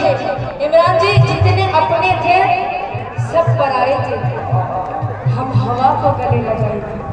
थे। इमरान जी, जितने अपने थे, सब पराए थे। हम हवा को गले लगाए थे।